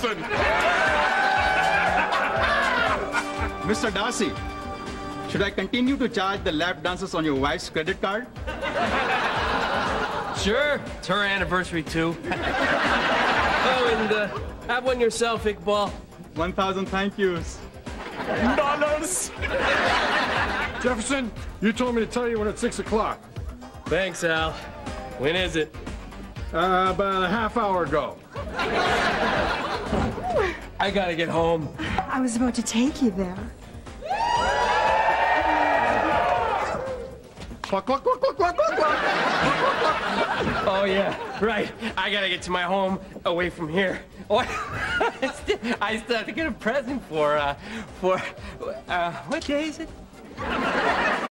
Mr. D'Arcy, should I continue to charge the lap dances on your wife's credit card? Sure. It's her anniversary, too. oh, and uh, have one yourself, Iqbal. 1,000 thank yous. Dollars! Jefferson, you told me to tell you when it's 6 o'clock. Thanks, Al. When is it? Uh, about a half hour ago. I gotta get home. I was about to take you there. Cluck, cluck, cluck, cluck, cluck, cluck, cluck. Oh, yeah, right. I gotta get to my home away from here. Oh, I still, I still have to get a present for, uh, for, uh, what day is it?